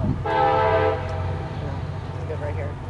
So, yeah, it's good right here.